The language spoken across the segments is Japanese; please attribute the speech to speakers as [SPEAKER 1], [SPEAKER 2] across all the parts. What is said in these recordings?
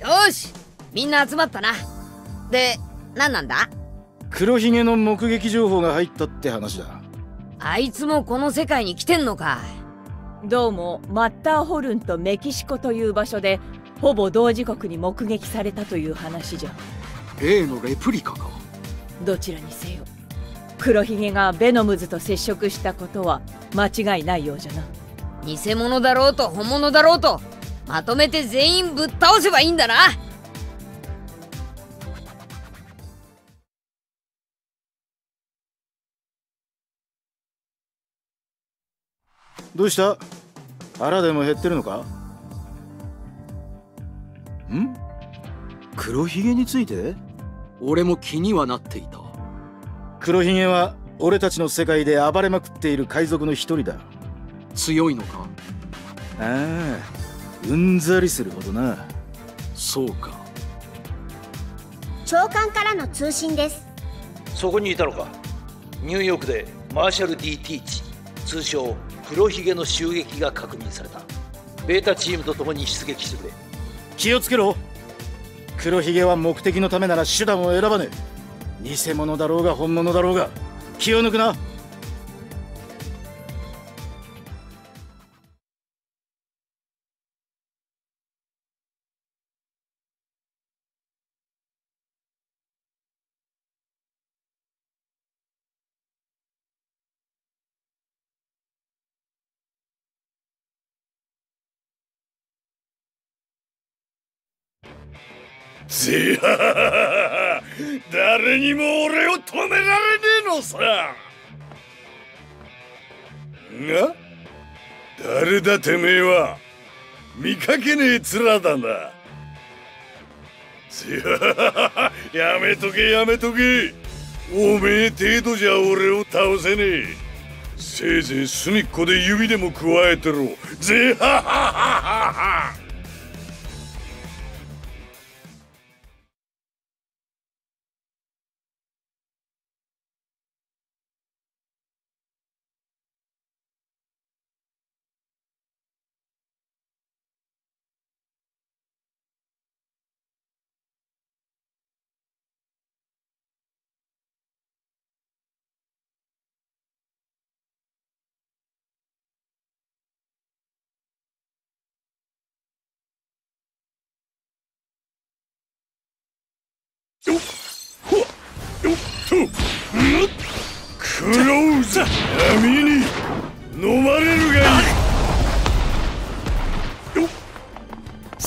[SPEAKER 1] よしみんな集まったな。で何なんだ？
[SPEAKER 2] 黒ひげの目撃情報が入ったって話だ。
[SPEAKER 1] あいつもこの世界に来てんのか。
[SPEAKER 3] どうもマッターホルンとメキシコという場所でほぼ同時刻に目撃されたという話じゃ。
[SPEAKER 4] A のレプリカか。
[SPEAKER 3] どちらにせよ黒ひげがベノムズと接触したことは間違いないようじゃな。
[SPEAKER 1] 偽物だろうと本物だろうとまとめて全員ぶっ倒せばいいんだな。
[SPEAKER 2] どうした？腹でも減ってるのか？ん？黒ひげについて？
[SPEAKER 4] 俺も気にはなっていた。
[SPEAKER 2] 黒ひげは俺たちの世界で暴れまくっている海賊の一人だ。
[SPEAKER 4] 強いのか？
[SPEAKER 2] ああうんざりするほどな。
[SPEAKER 4] そうか。
[SPEAKER 5] 長官からの通信です。
[SPEAKER 6] そこにいたのか。ニューヨークでマーシャル・ D・ ティーチ。通称黒ひげの襲撃が確認された。ベータチームと共に出撃してくれ。
[SPEAKER 2] 気をつけろ。黒ひげは目的のためなら手段を選ばねえ。偽物だろうが本物だろうが気を抜くな
[SPEAKER 7] ぜは誰にも俺を止められねえのさ。が誰だてめえは見かけねえ面だな。ぜはやめとけやめとけ。おめえ程度じゃ俺を倒せねえ。せいぜい隅っこで指でも加えてろ。ぜははははは。闇に飲まれるがいい。よっ。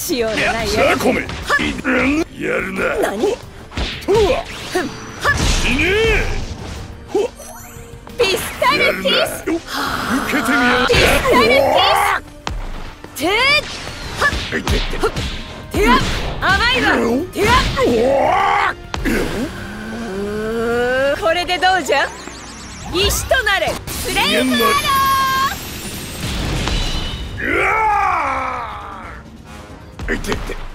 [SPEAKER 3] 塩のないや
[SPEAKER 7] さあ込めやるな。
[SPEAKER 3] 何？
[SPEAKER 7] とは。死ね。
[SPEAKER 3] ピスタル
[SPEAKER 7] 受けてみや。
[SPEAKER 3] ピスタルテ
[SPEAKER 7] いてっ。て
[SPEAKER 3] 手が甘いわ。手これでどうじゃ？石となれ。スレイブアロー
[SPEAKER 7] うわー。いてって。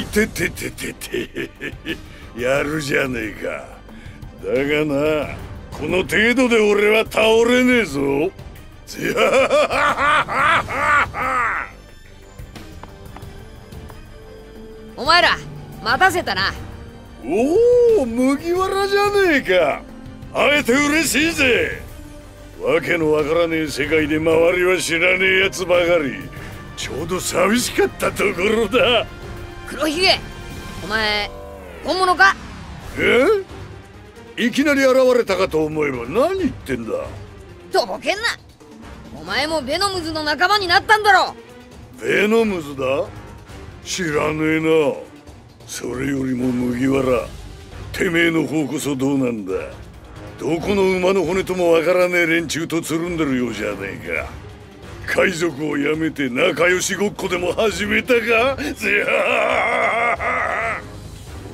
[SPEAKER 7] いててててて。やるじゃねえか。だがなこの程度で俺は倒れねえぞ。
[SPEAKER 1] お前ら待たせたな。
[SPEAKER 7] おお麦わらじゃねえか。会えて嬉しいぜ。わけのわからねえ世界で周りは知らねえやつばかり。ちょうど寂しかったところだ
[SPEAKER 1] 黒ひげ。お前本物か？
[SPEAKER 7] え？いきなり現れたかと思えば何言ってんだ？
[SPEAKER 1] とぼけんな。お前もベノムズの仲間になったんだろ。
[SPEAKER 7] ベノムズだ？知らねえな。それよりも麦わら。てめえの方こそどうなんだ？どこの馬の骨ともわからねえ連中とつるんでるようじゃねえか海賊をやめて仲良しごっこでも始めたか？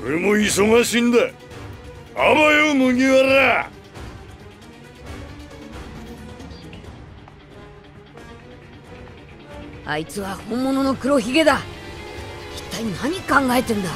[SPEAKER 7] 俺も忙しいんだ。あばよ麦わら。
[SPEAKER 1] あいつは本物の黒ひげだ。一体何考えてんだ？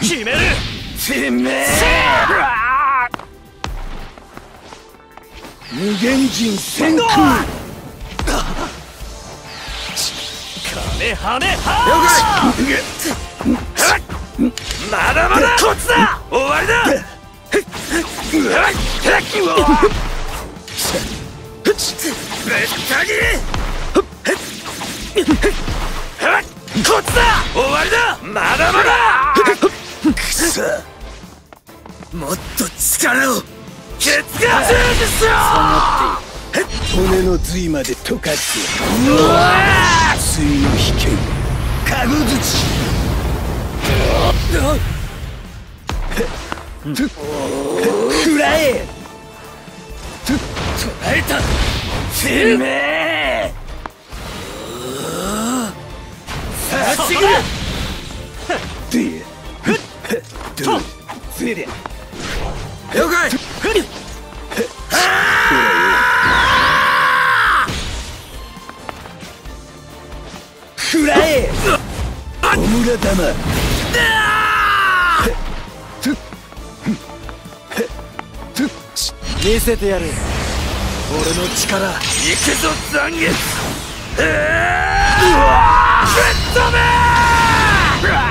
[SPEAKER 8] 決める。てめえ無限人先空カメハメハ了解まだまだこっちだ終わりだぶった切りこっちだ終わりだまだまだくそもっと力をケツが充実しろ骨の髄まで溶かして水の危険かぐづちくらえと捉えたてめえさちぐでどうせりゃ了解くらえ小村玉見せてやる俺の力行くぞ残月！ぶっ飛べ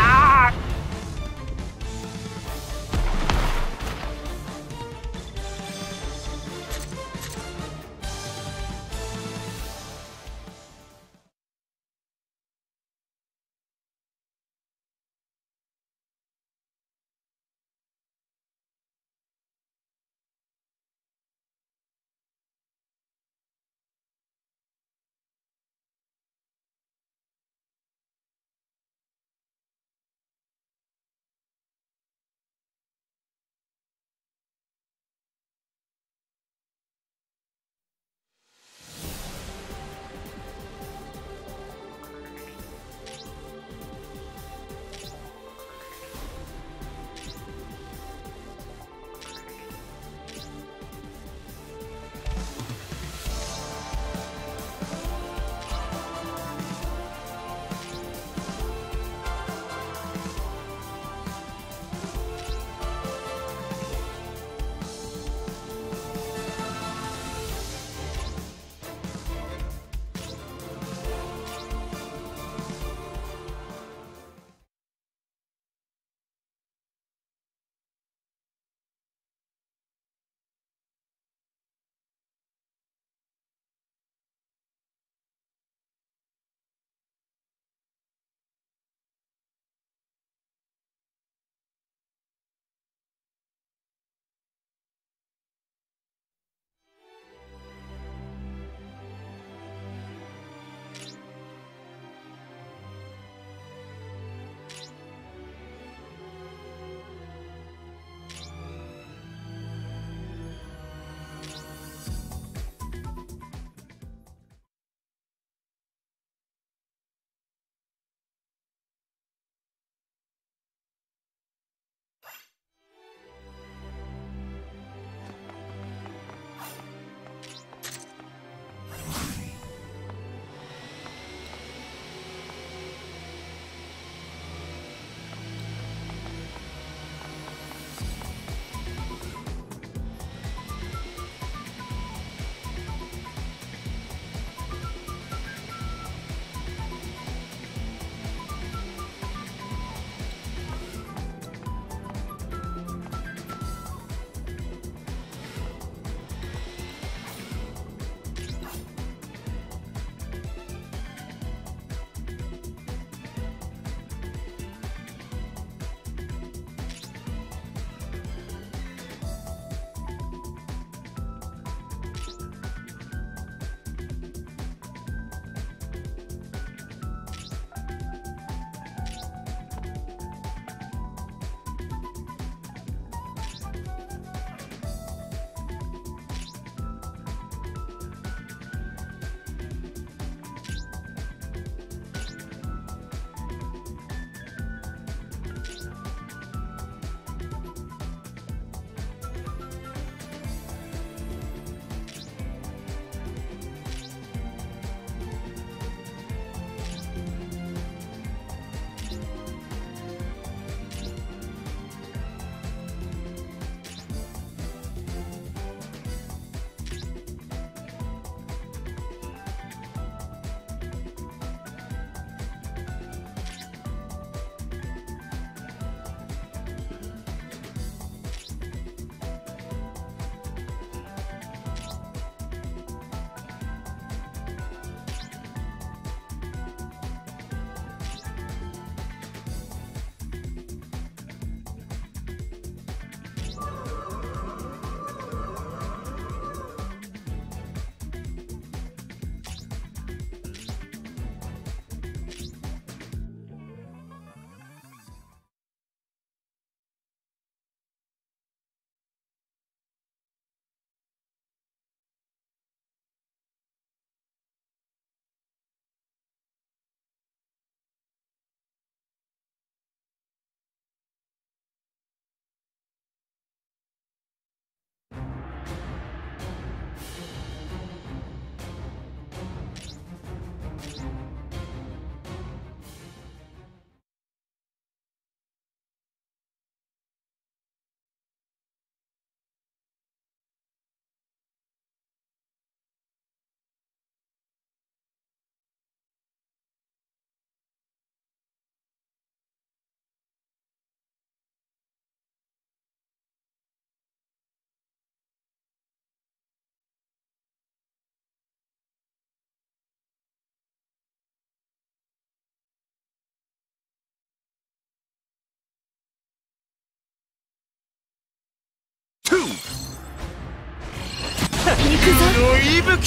[SPEAKER 3] 行くぞ。
[SPEAKER 9] 黒い。武器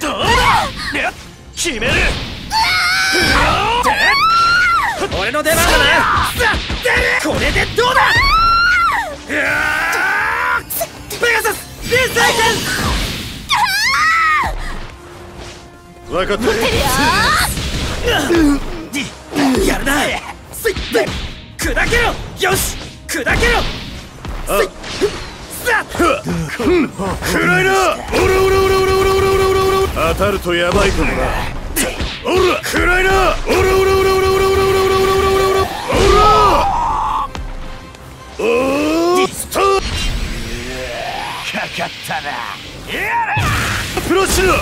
[SPEAKER 9] どうだ。決める。俺の出番だな。これでどうだ。ペガサスリサイ
[SPEAKER 7] 分かった。
[SPEAKER 9] やるな。スイッ砕けろ。よし。砕けろ
[SPEAKER 7] いなおらおらおらおらおらおらおらおら当たるとやばいかもなおら暗いなおらおらおらおらおらおらおらおらスター
[SPEAKER 9] かかったな
[SPEAKER 7] プラッシュだ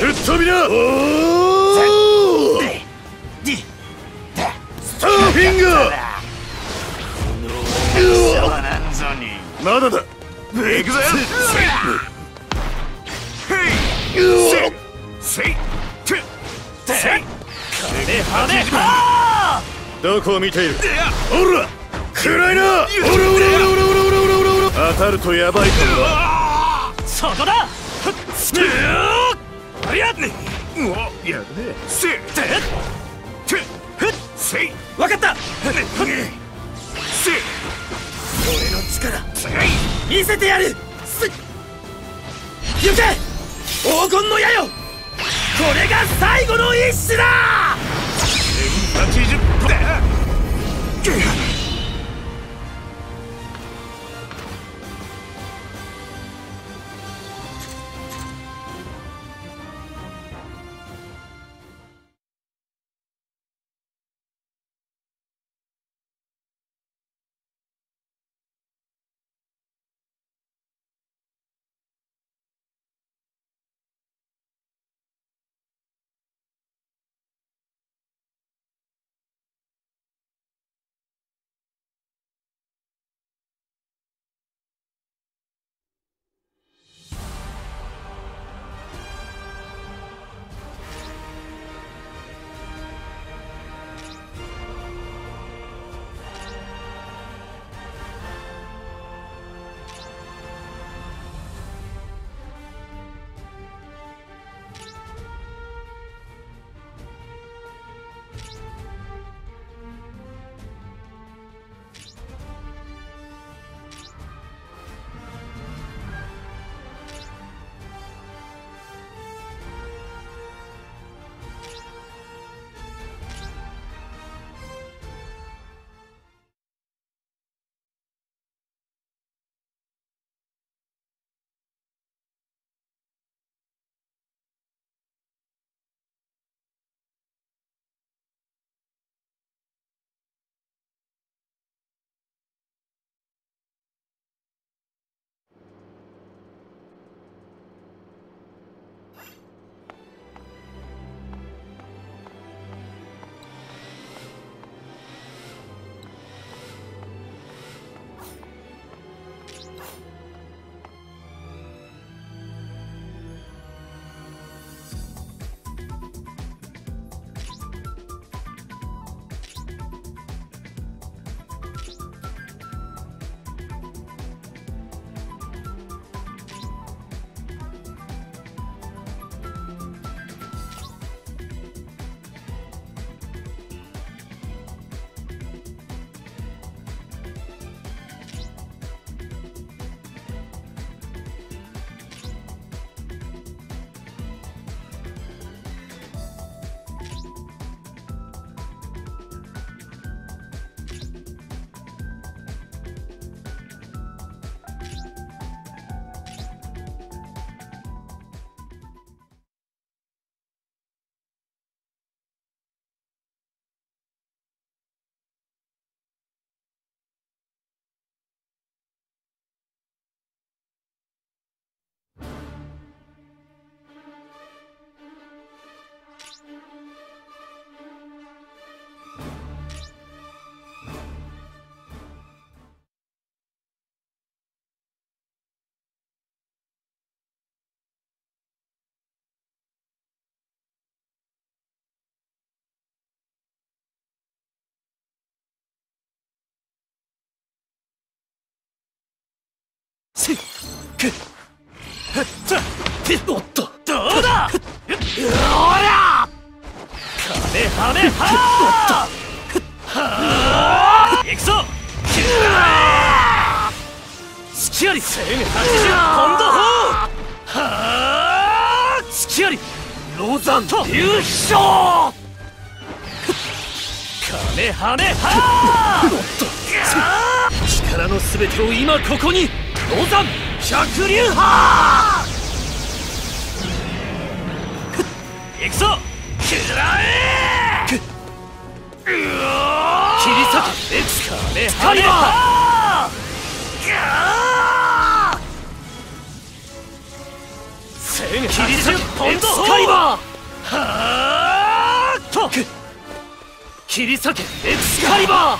[SPEAKER 7] ぶっ飛びだおー
[SPEAKER 9] 変が
[SPEAKER 7] まだだ。
[SPEAKER 9] 行くぜ。
[SPEAKER 7] せどこを見ている暗いな当たるとヤバいかも
[SPEAKER 9] そこだやっやるねせっせいわかった！俺の力見せてやる！す行け！黄金の矢よ！これが最後の一種だ！おっとどうだおら金はめはーはー行くぞ。隙あり1080ポンド砲はあ隙ありローザンと優勝金はめはー力の全てを今ここにロザン百竜派！行くぞ！え！切り裂けエクスカメハリバー！切り裂けポンドスカリバー！はーっと！切り裂けエクスカリバ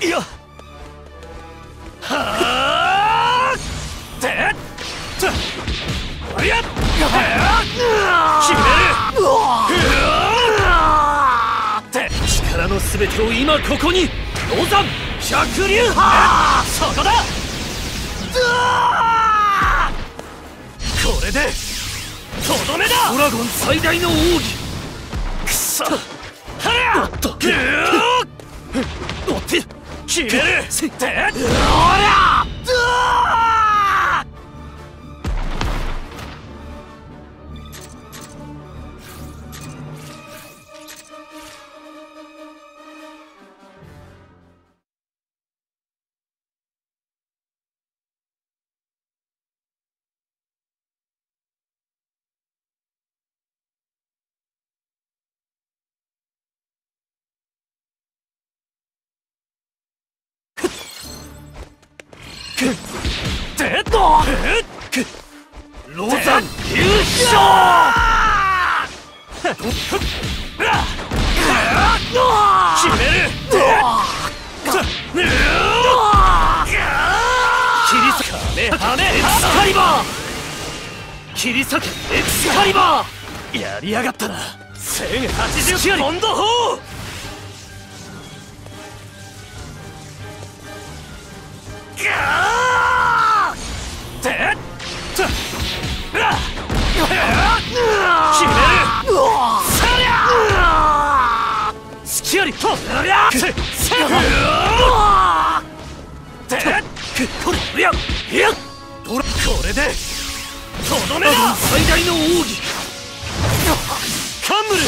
[SPEAKER 9] ー！いや！はあ力の全てを今ここにロザン百竜派そこだ。これでとどめだ。ドラゴン最大の奥義くそはりゃっとぐおって決めるてっおりゃやりやがったな。1080ポンド砲て。っと決めるそりゃ隙ありとりゃせせて。っこれこれでとどめだ最大の奥義カル。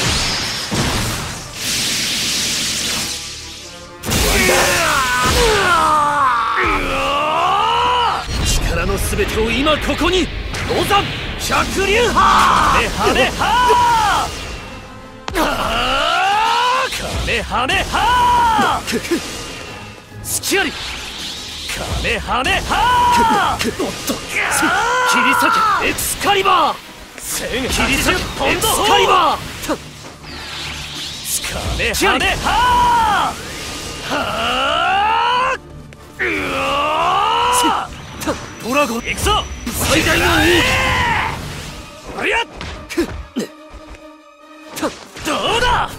[SPEAKER 9] 力の全てを今ここに。ロザン百竜派。カメハメハカメハメハ隙 あり。カメハメハ おっと。切り裂けエクスカリバー。切り裂けポンドスカリバーカメハメハはーうわー。ドラゴン。行くぞ。最大の王。ありゃどうだ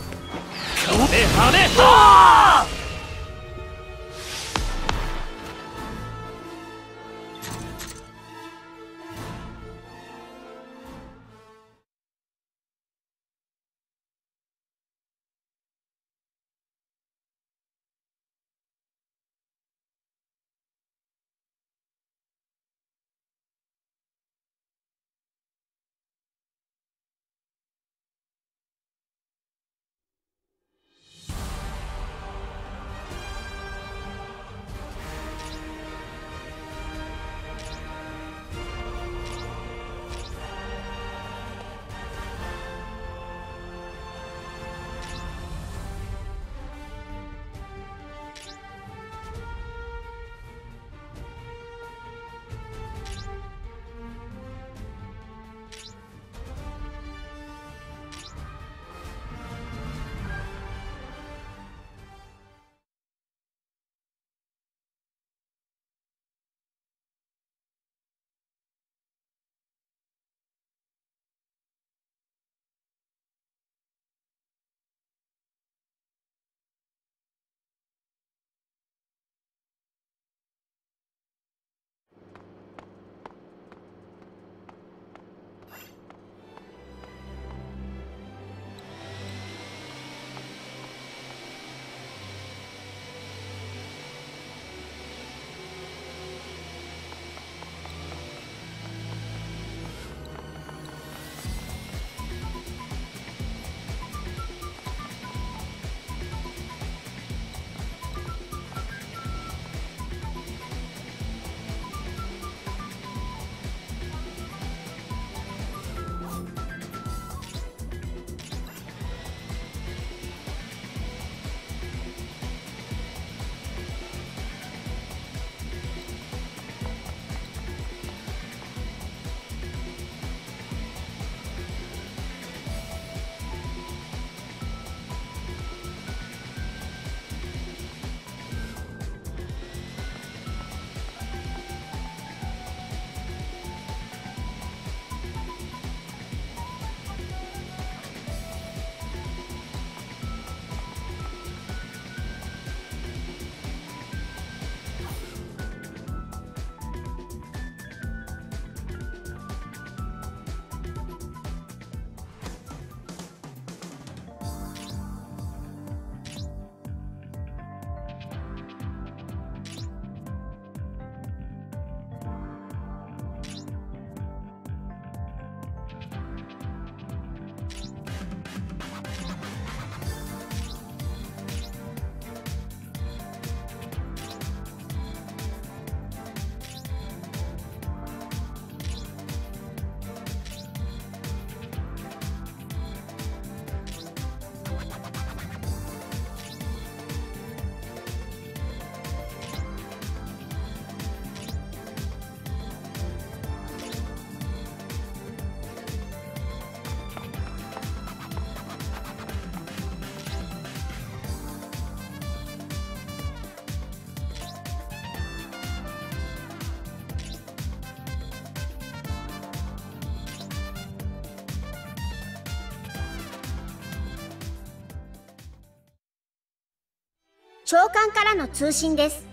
[SPEAKER 5] 長官からの通信です。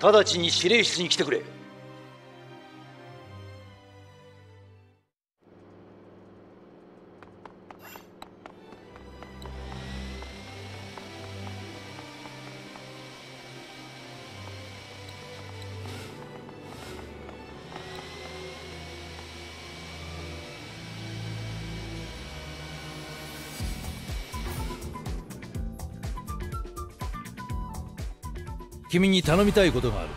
[SPEAKER 10] 直ちに指令室に来てくれ。
[SPEAKER 6] 君に頼みたいことがある。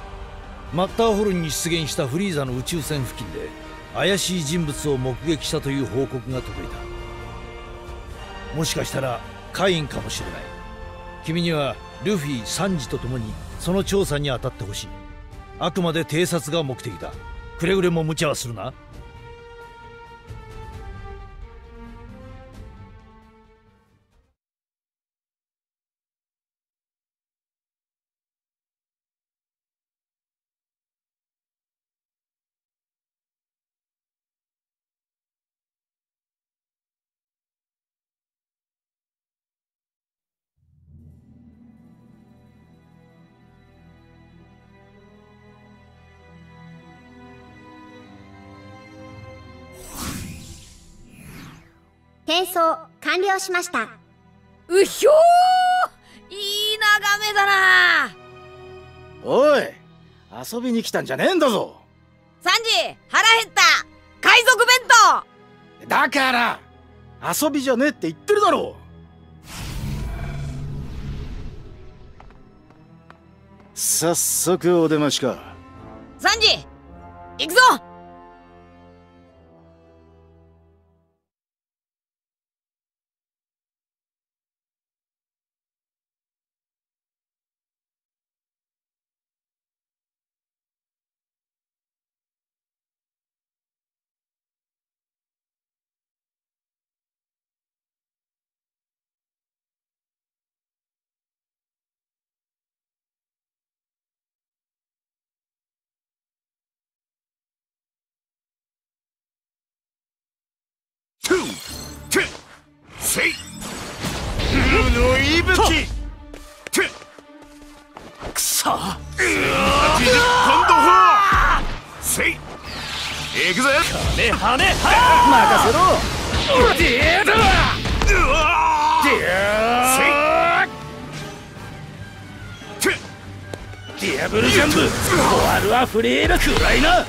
[SPEAKER 6] マッターホルンに出現したフリーザの宇宙船付近で怪しい人物を目撃したという報告が届いた。もしかしたらカインかもしれない。君にはルフィサンジと共にその調査に当たってほしい。あくまで偵察が目的だ。くれぐれも無茶はするな。
[SPEAKER 5] 了しました。
[SPEAKER 1] うひょーいい眺めだな。
[SPEAKER 11] おい遊びに来たんじゃねえんだぞ。
[SPEAKER 1] サンジ腹減った。海賊弁当。
[SPEAKER 11] だから遊びじゃねえって言ってるだろ早速お出ましか。
[SPEAKER 1] サンジ行くぞ
[SPEAKER 9] せい。の息吹くそ今度はせい。行くぜ。
[SPEAKER 2] 金跳ねは
[SPEAKER 11] 任せろ。
[SPEAKER 2] デ
[SPEAKER 9] うわせい。
[SPEAKER 2] ディアブルジャンプ終わるはフレールくらいな。
[SPEAKER 9] ね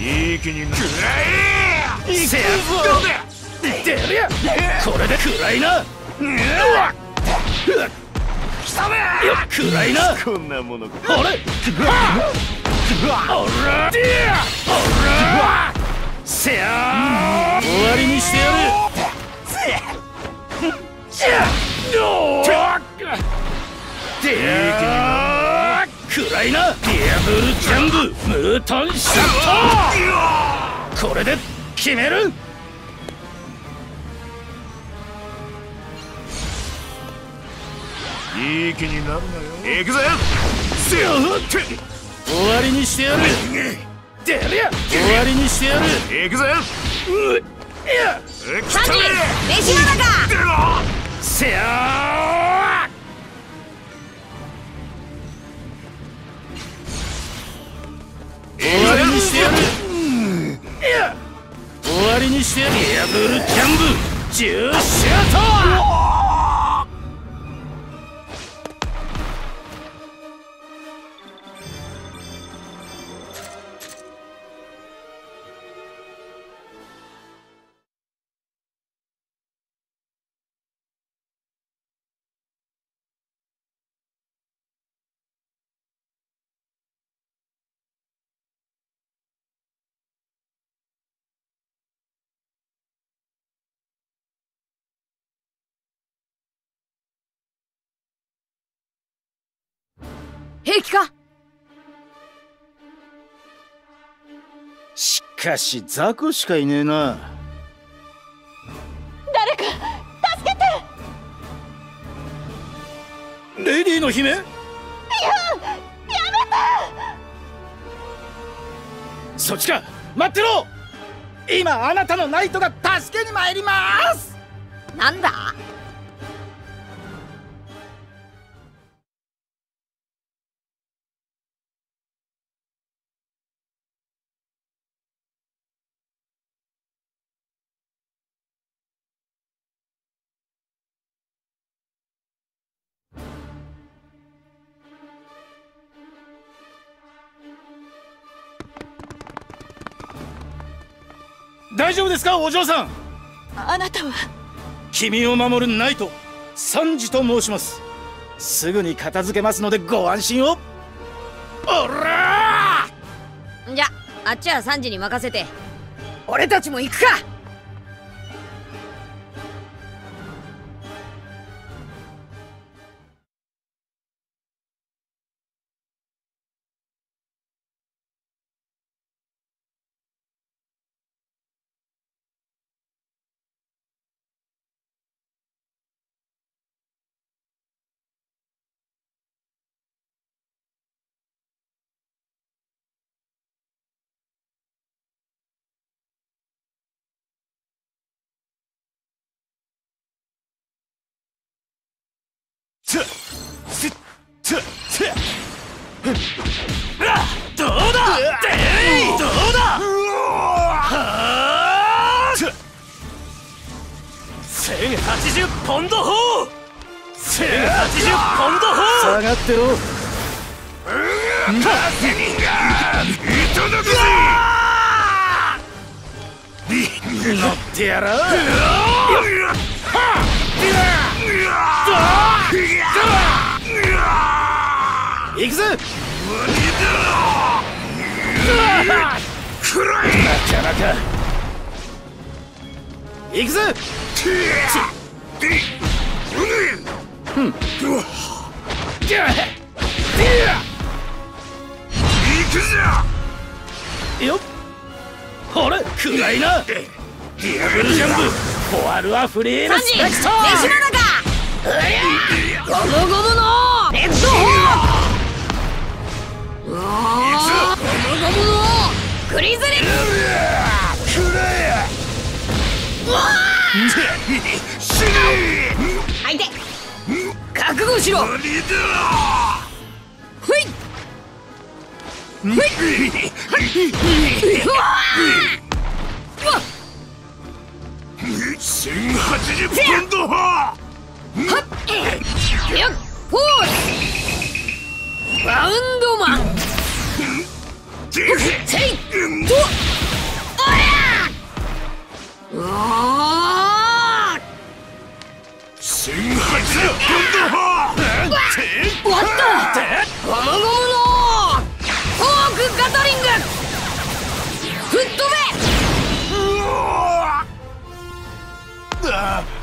[SPEAKER 9] え。いい気になる。
[SPEAKER 2] いせや。ぞ出るやこれでくらいな。
[SPEAKER 9] 貴様。
[SPEAKER 2] よくらいな。
[SPEAKER 9] こんなもの。か
[SPEAKER 2] あれ。おら。でおら。せや終わりにしてやる。せやどうでくらいな。ディアブルジャンブムートンシャットこれで決める
[SPEAKER 9] いい気になるなよ。行くぜ。せよって。
[SPEAKER 2] 終わりにしてやる。出るや終わりにしてやる。
[SPEAKER 9] 行くぜ。
[SPEAKER 2] ういや。
[SPEAKER 1] サンジ飯の中。
[SPEAKER 2] せや終わりにしてや。るいや終わりにしてやる。ブルキャンブジューシュー
[SPEAKER 1] か
[SPEAKER 11] し雑魚しかいねえな。
[SPEAKER 2] レディーの姫？いややめて！そっちか待ってろ！
[SPEAKER 11] 今あなたのナイトが助けに参ります！
[SPEAKER 1] なんだ？
[SPEAKER 2] 大丈夫ですかお嬢さん？
[SPEAKER 3] あなたは
[SPEAKER 2] 君を守るナイトサンジと申します。すぐに片付けますのでご安心を。おら
[SPEAKER 1] じゃあっちはサンジに任せて。俺たちも行くか！
[SPEAKER 2] 下がってろ。乗ってやろう行くぜなかなか行くぜよっほれ暗いなディアブルジャンプフォアルはフリー
[SPEAKER 1] 3時
[SPEAKER 2] レスペクト
[SPEAKER 1] 飯なのかゴムゴムのレッドホーうわーゴムゴムのグリズリうわー。相手覚悟しろ。ほい。ほい。うわーうわ。
[SPEAKER 7] 1080ポンド
[SPEAKER 1] はっ。よっポーズバウンドマン。せい。と。おりゃうわうわっ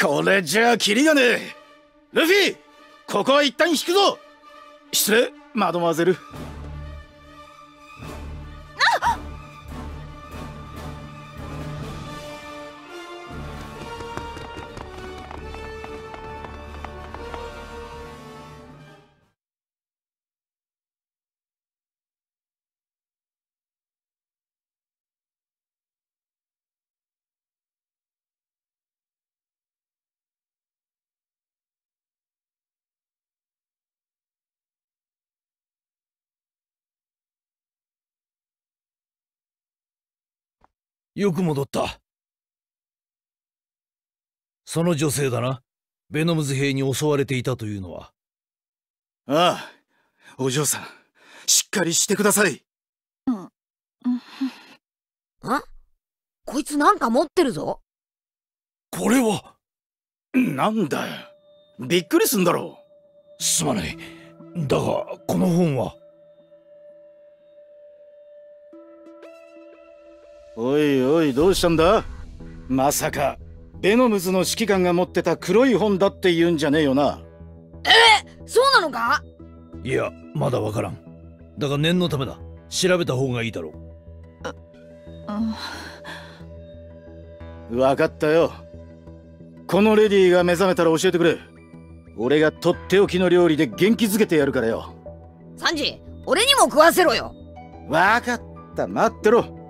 [SPEAKER 2] これじゃあキリがねえ。ルフィここは一旦引くぞ。失礼マドマゼル。
[SPEAKER 6] よく戻った。その女性だな。ベノムズ兵に襲われていたというのは。
[SPEAKER 2] ああお嬢さんしっかりしてください。
[SPEAKER 1] あこいつなんか持ってるぞ。
[SPEAKER 6] これは。
[SPEAKER 2] なんだよ。びっくりすんだろ
[SPEAKER 6] すまない。だがこの本は
[SPEAKER 2] おいおいどうしたんだ？まさかベノムズの指揮官が持ってた黒い本だって言うんじゃねえよな。
[SPEAKER 1] そうなのか？
[SPEAKER 6] いやまだわからん。だが念のためだ。調べた方がいいだろう。
[SPEAKER 2] わかったよ。このレディーが目覚めたら教えてくれ。俺がとっておきの料理で元気づけてやるからよ。
[SPEAKER 1] サンジ俺にも食わせろよ。
[SPEAKER 2] わかった。待ってろ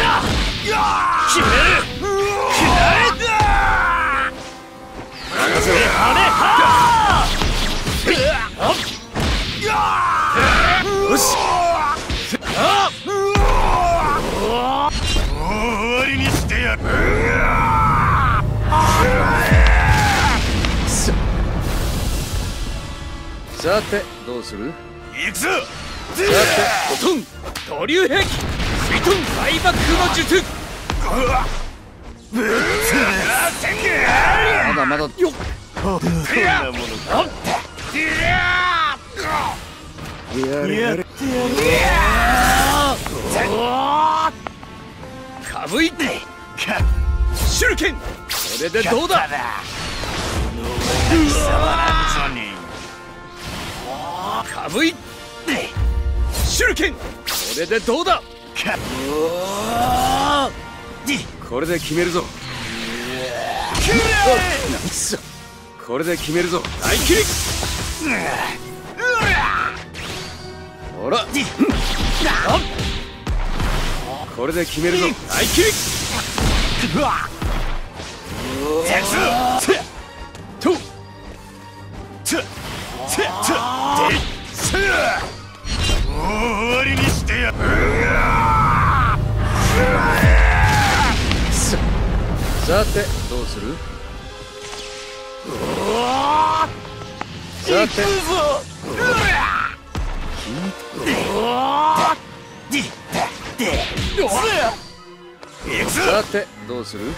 [SPEAKER 9] 決める。決め
[SPEAKER 12] る。
[SPEAKER 4] さてどうする。
[SPEAKER 12] 行くぞ
[SPEAKER 4] さてトトン
[SPEAKER 9] ドリュー兵器水遁大爆風の術。
[SPEAKER 4] まだまだ。よっ
[SPEAKER 12] こんなものか
[SPEAKER 4] やれやれ
[SPEAKER 9] かぶいて手裏剣これでどうだかぶいて手裏剣これでどうだ
[SPEAKER 4] これで決めるぞ。なんそこれで決めるぞ。
[SPEAKER 9] 大切り。
[SPEAKER 4] ほら。これで決めるぞ。
[SPEAKER 9] 大切り。
[SPEAKER 12] と終わりにしてやる
[SPEAKER 4] さてどうする？さて。さてどうする？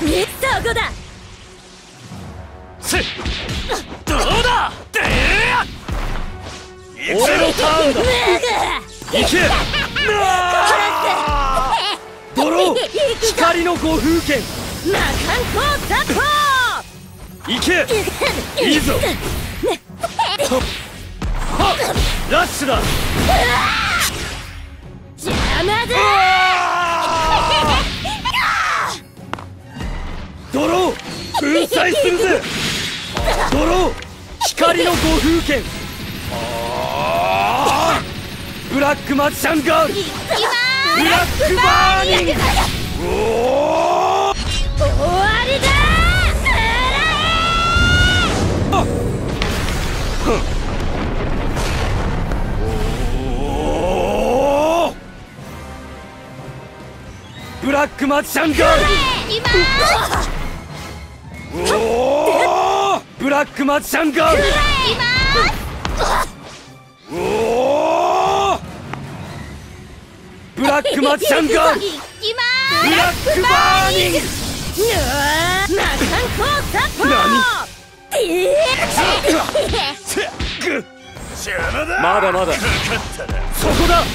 [SPEAKER 11] ミスター5だ？
[SPEAKER 9] せどうだ？で俺のターンだ。行け！ドロー！光の五風剣！
[SPEAKER 11] 魔漢
[SPEAKER 9] け！いいぞ！ラッシュだ！
[SPEAKER 11] 邪魔だ
[SPEAKER 9] ドロー粉砕するぜ。ドロー光の護封剣。ブラックマジシャンガール。ブラックバーニング。
[SPEAKER 11] 終わりだスー。
[SPEAKER 9] ラブラックマジシャンガール。ブラックマジシャンガー!ルおー!ブラックマジシャンガー!ルブラックバー!ニング
[SPEAKER 5] サッポー!ええ
[SPEAKER 13] まだまだ
[SPEAKER 9] そこだ
[SPEAKER 5] こ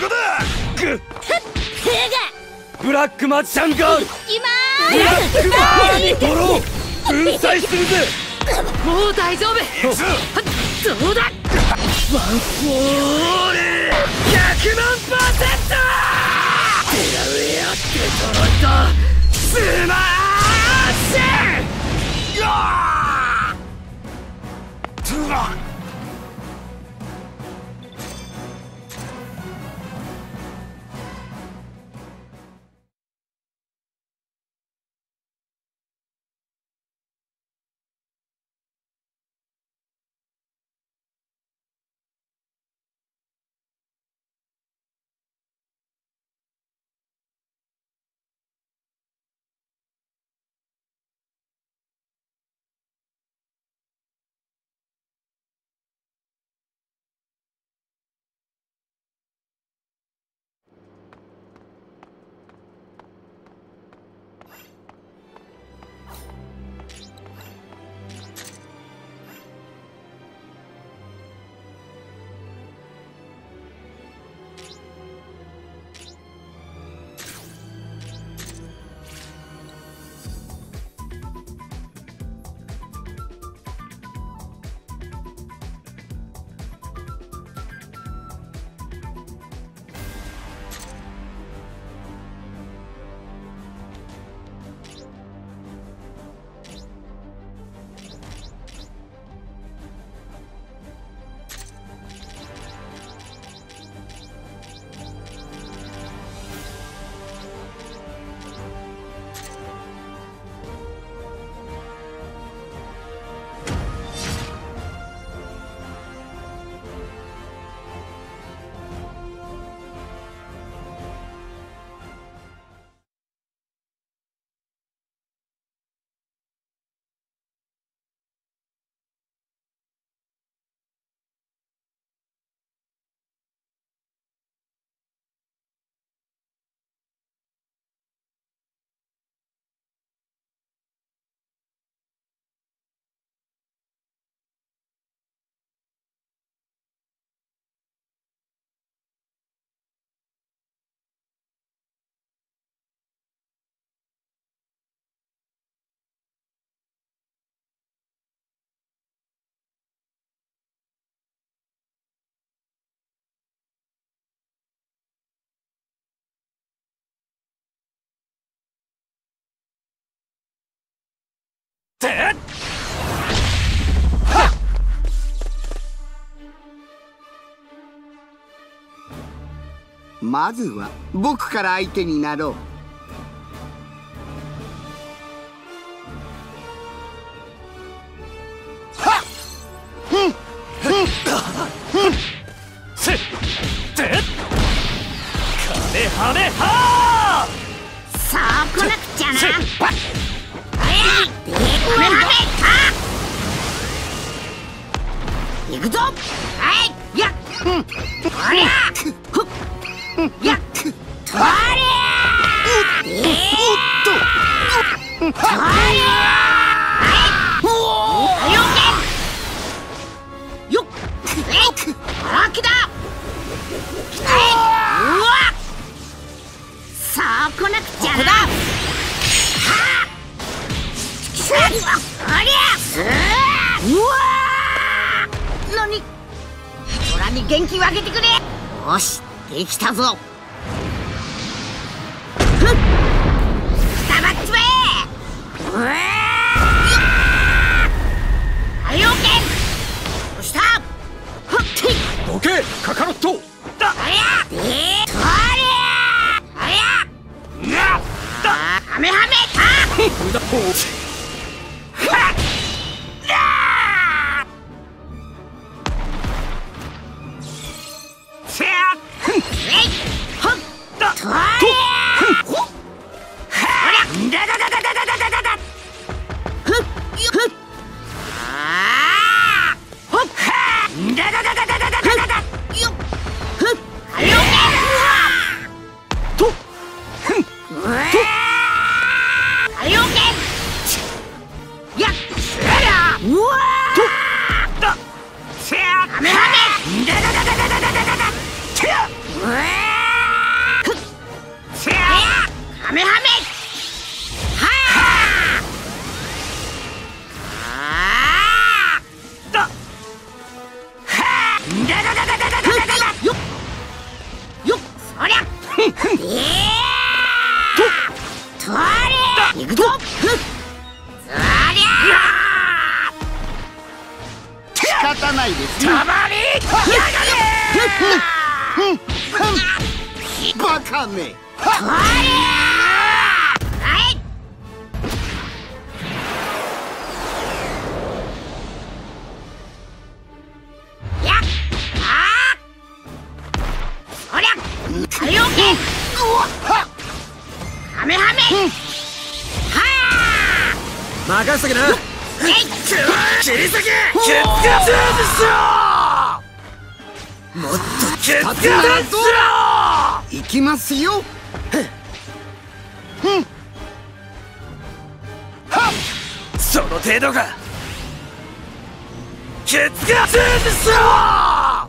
[SPEAKER 5] こだ
[SPEAKER 9] ブラックマジシャンガー。ル
[SPEAKER 5] いきま
[SPEAKER 9] ブラックマ粉砕するぜ。
[SPEAKER 5] もう大丈夫。どうだ？ワンフォーオール100万パーセント!デラウェアデトロイトスマッシュ
[SPEAKER 9] て。
[SPEAKER 14] まずは僕から相手になろう。
[SPEAKER 5] 行くぞ。はい。やっ。うんありゃふっやっと。りゃおおよけよっ。えい。荒木だはいうわさあ来なくちゃな。はあ。ありゃうわに元気をあげてくれ。よしできたぞ。ふっ。くたばっちまえ。うわー。はよけどうしたふっ。て
[SPEAKER 9] どけカカロット。だ
[SPEAKER 5] ありゃでとりゃありゃなだはめはめた
[SPEAKER 9] 無駄任せとけな。切り裂け。決断しろもっと決断しろ
[SPEAKER 14] 行きますよ。
[SPEAKER 9] その程度か。決断しろ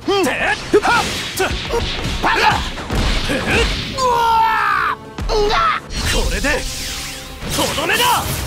[SPEAKER 9] てっはっ。とこれでとどめだ